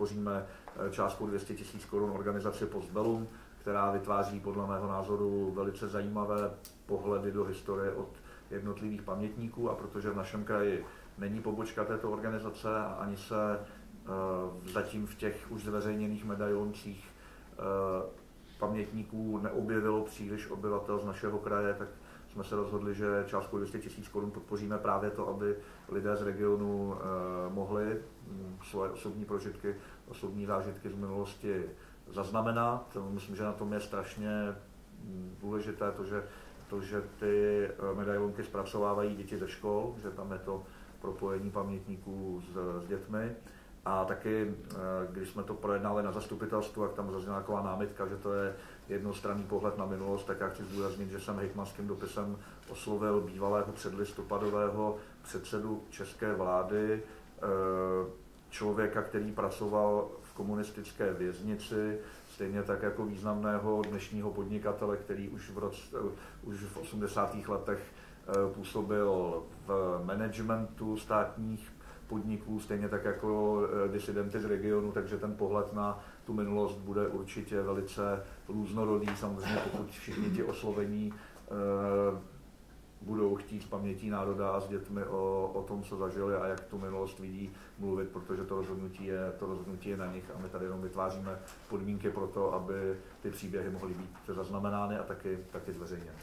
podpoříme částku 200 000 korun organizaci Postbellum, která vytváří podle mého názoru velice zajímavé pohledy do historie od jednotlivých pamětníků. A protože v našem kraji není pobočka této organizace a ani se uh, zatím v těch už zveřejněných medailoncích uh, pamětníků neobjevilo příliš obyvatel z našeho kraje, tak jsme se rozhodli, že částku 200 000 korun podpoříme právě to, aby lidé z regionu uh, mohli um, svoje osobní prožitky, osobní zážitky z minulosti zaznamenat. Myslím, že na tom je strašně mm, důležité to, že, to, že ty eh, medailonky zpracovávají děti ze škol, že tam je to propojení pamětníků s, s dětmi. A taky, eh, když jsme to projednali na zastupitelstvu, jak tam zazněla taková námitka, že to je jednostranný pohled na minulost, tak já chci zdůraznit, že jsem hejtmanským dopisem oslovil bývalého předlistopadového předsedu české vlády, eh, člověka, který pracoval komunistické věznici, stejně tak jako významného dnešního podnikatele, který už v, roce, už v 80. letech eh, působil v managementu státních podniků, stejně tak jako eh, disidenty z regionu, takže ten pohled na tu minulost bude určitě velice různorodý. Samozřejmě pokud všichni ti oslovení eh, budou chtít s pamětí národa a s dětmi o, o tom, co zažili a jak tu minulost vidí mluvit, protože to rozhodnutí je, to rozhodnutí je na nich a my tady jenom vytváříme podmínky pro to, aby ty příběhy mohly být zaznamenány a taky, taky zveřejněny.